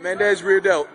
Mendez rear delt.